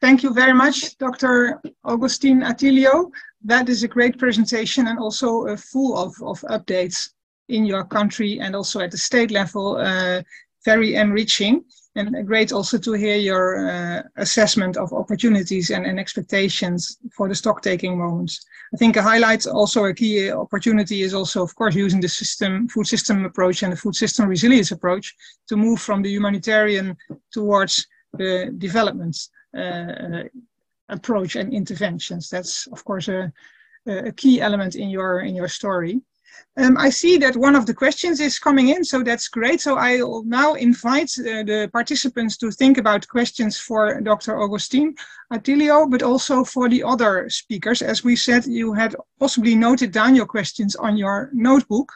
thank you very much, Dr. Augustine Attilio. That is a great presentation and also uh, full of, of updates in your country and also at the state level, uh, very enriching and great also to hear your uh, assessment of opportunities and, and, expectations for the stock taking moments. I think a highlight, also a key opportunity is also, of course, using the system, food system approach and the food system resilience approach to move from the humanitarian towards the development uh, approach and interventions. That's, of course, a, a key element in your, in your story. Um, I see that one of the questions is coming in, so that's great. So I'll now invite uh, the participants to think about questions for Dr. Augustine Attilio, but also for the other speakers. As we said, you had possibly noted down your questions on your notebook.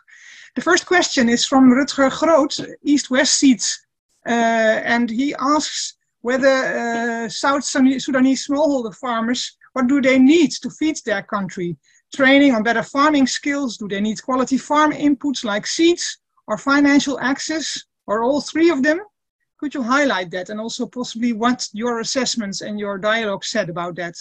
The first question is from Rutger Groot, East-West Seeds, uh, and he asks whether uh, South Sudanese smallholder farmers, what do they need to feed their country? training on better farming skills? Do they need quality farm inputs like seeds or financial access or all three of them? Could you highlight that and also possibly what your assessments and your dialogue said about that?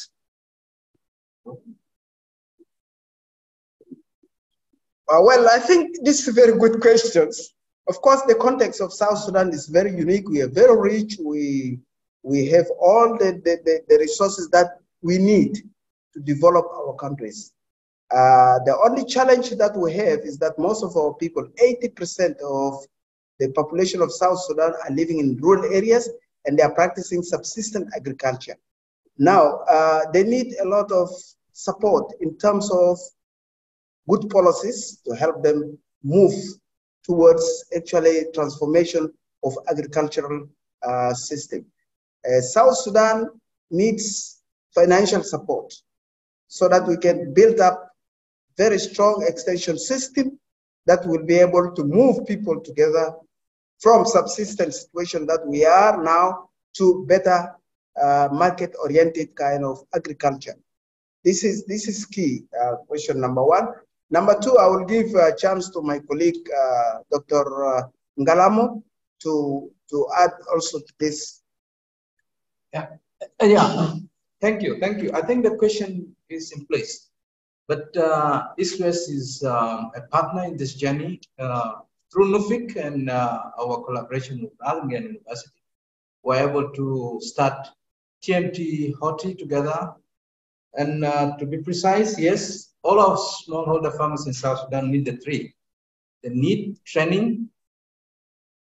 Uh, well, I think this is very good questions. Of course, the context of South Sudan is very unique. We are very rich. We, we have all the, the, the, the resources that we need to develop our countries. Uh, the only challenge that we have is that most of our people, 80% of the population of South Sudan are living in rural areas and they are practicing subsistence agriculture. Now, uh, they need a lot of support in terms of good policies to help them move towards actually transformation of agricultural uh, system. Uh, South Sudan needs financial support so that we can build up very strong extension system that will be able to move people together from subsistence situation that we are now to better uh, market-oriented kind of agriculture. This is this is key. Uh, question number one. Number two, I will give a chance to my colleague uh, Dr. Uh, Ngalamo to to add also to this. Yeah, uh, yeah. Thank you, thank you. I think the question is in place. But uh, is um, a partner in this journey uh, through Nuffic and uh, our collaboration with Wageningen University. We're able to start TMT HOTI together. And uh, to be precise, yes, all of smallholder farmers in South Sudan need the three. They need training.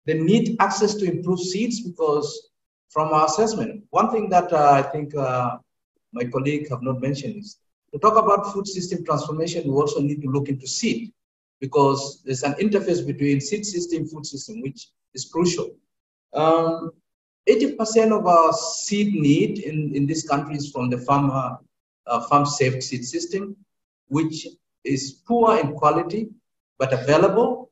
They need access to improved seeds because from our assessment, one thing that uh, I think uh, my colleague have not mentioned is to talk about food system transformation, we also need to look into seed because there's an interface between seed system, food system, which is crucial. 80% um, of our seed need in, in this country is from the farmer, uh, farm saved seed system, which is poor in quality, but available.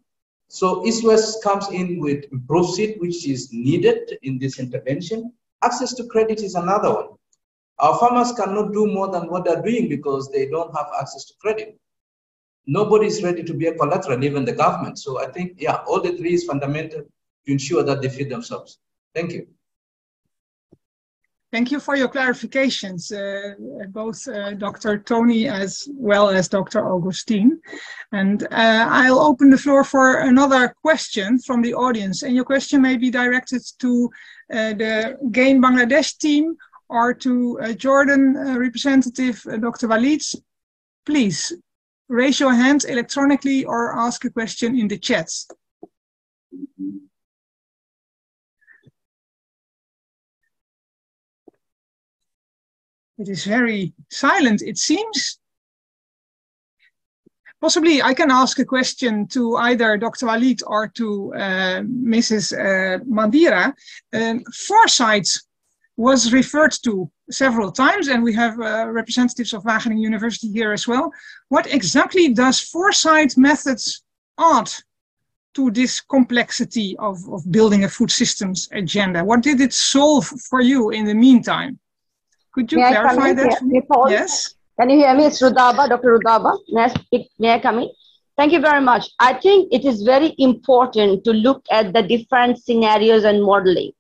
So East West comes in with improved seed, which is needed in this intervention. Access to credit is another one. Our farmers cannot do more than what they're doing because they don't have access to credit. Nobody is ready to be a collateral, even the government. So I think, yeah, all the three is fundamental to ensure that they feed themselves. Thank you. Thank you for your clarifications, uh, both uh, Dr. Tony as well as Dr. Augustine. And uh, I'll open the floor for another question from the audience. And your question may be directed to uh, the GAIN Bangladesh team or to uh, Jordan uh, representative Dr. Walid, please raise your hand electronically or ask a question in the chat. It is very silent, it seems. Possibly I can ask a question to either Dr. Walid or to uh, Mrs. Uh, Mandira. Um, foresight was referred to several times, and we have uh, representatives of Wageningen University here as well. What exactly does foresight methods add to this complexity of, of building a food systems agenda? What did it solve for you in the meantime? Could you may clarify that? Yes. Can you hear me? It's Rudaba, Dr. Rudaba. May I, may I come in? Thank you very much. I think it is very important to look at the different scenarios and modeling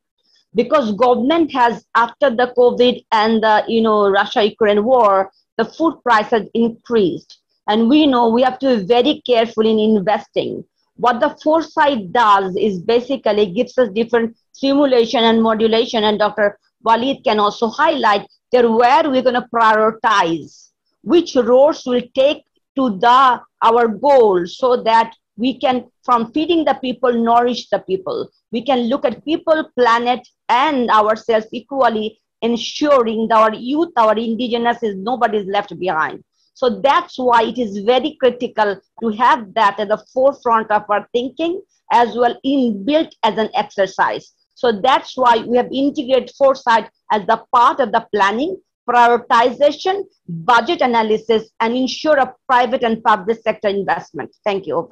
because government has after the COVID and the you know Russia-Ukraine war, the food price has increased. And we know we have to be very careful in investing. What the foresight does is basically gives us different simulation and modulation. And Dr. Walid can also highlight there where we're going to prioritize which roads will take to the our goal so that we can from feeding the people nourish the people. We can look at people planet and ourselves equally ensuring that our youth our indigenous is nobody is left behind. So that's why it is very critical to have that at the forefront of our thinking as well in built as an exercise so that's why we have integrated foresight as the part of the planning prioritization, budget analysis, and ensure a private and public sector investment. Thank you.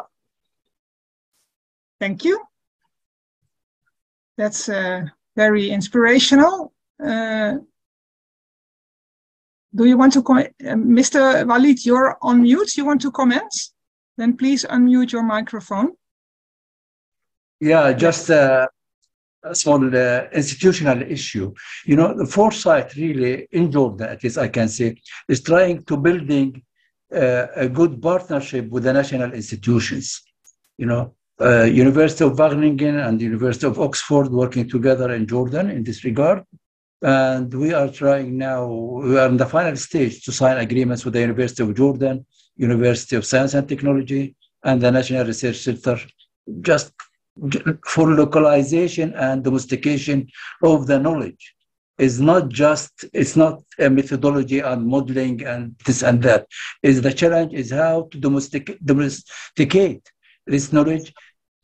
Thank you. That's uh, very inspirational. Uh, do you want to comment? Uh, Mr. Walid, you're on mute. You want to comment? Then please unmute your microphone. Yeah, just uh, a small uh, institutional issue. You know, the foresight really in Jordan, at least I can say, is trying to building uh, a good partnership with the national institutions. You know, uh, University of Wageningen and University of Oxford working together in Jordan in this regard. And we are trying now, we are in the final stage to sign agreements with the University of Jordan, University of Science and Technology, and the National Research Center, just for localization and domestication of the knowledge. Is not just it's not a methodology and modeling and this and that. Is the challenge is how to domesticate, domesticate this knowledge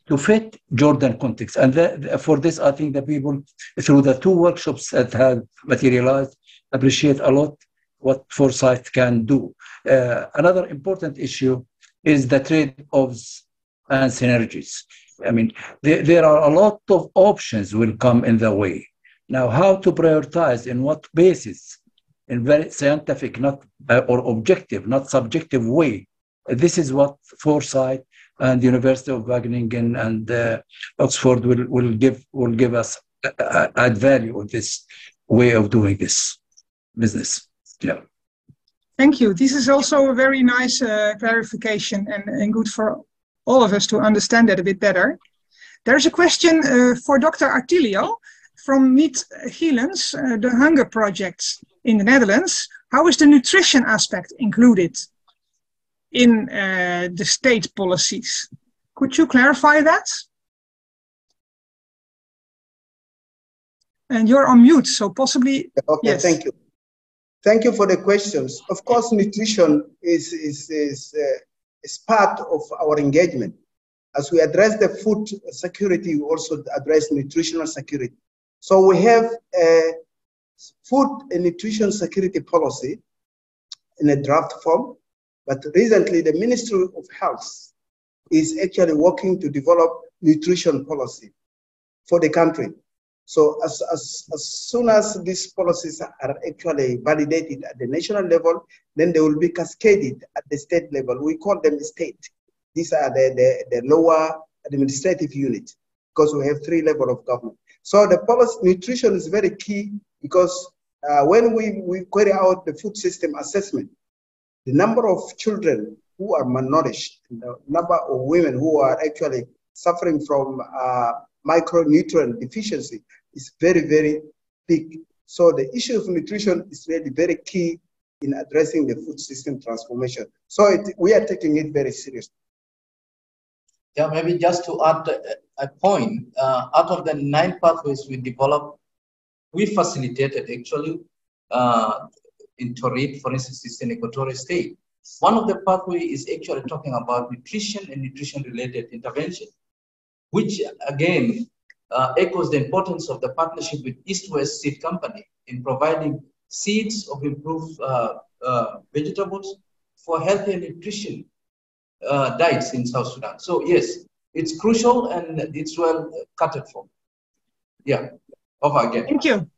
to fit jordan context. And that, for this i think the people through the two workshops that have materialized appreciate a lot what foresight can do. Uh, another important issue is the trade-offs and synergies I mean, there, there are a lot of options will come in the way. Now, how to prioritize in what basis, in very scientific, not uh, or objective, not subjective way. This is what foresight and University of Wageningen and uh, Oxford will, will give will give us uh, uh add value of this way of doing this business. Yeah. Thank you. This is also a very nice uh, clarification and, and good for all of us to understand that a bit better. There's a question uh, for Dr. Artilio from Meet Gielens, uh, the Hunger Project in the Netherlands. How is the nutrition aspect included in uh, the state policies? Could you clarify that? And you're on mute, so possibly. Okay, yes. thank you. Thank you for the questions. Of course, nutrition is, is, is uh, is part of our engagement. As we address the food security, we also address nutritional security. So we have a food and nutrition security policy in a draft form, but recently the Ministry of Health is actually working to develop nutrition policy for the country. So as, as, as soon as these policies are actually validated at the national level, then they will be cascaded at the state level. We call them state. These are the, the, the lower administrative units because we have three level of government. So the policy nutrition is very key because uh, when we, we carry out the food system assessment, the number of children who are malnourished, the number of women who are actually suffering from uh, micronutrient deficiency is very, very big. So the issue of nutrition is really very key in addressing the food system transformation. So it, we are taking it very seriously. Yeah, maybe just to add a, point, uh, out of the nine pathways we developed, we facilitated actually uh, in Torit, for instance, it's an equatorial state. One of the pathway is actually talking about nutrition and nutrition-related intervention which again uh, echoes the importance of the partnership with East West Seed Company in providing seeds of improved uh, uh, vegetables for healthy and nutrition uh, diets in South Sudan. So yes, it's crucial and it's well catered for. Yeah, over again. Thank you.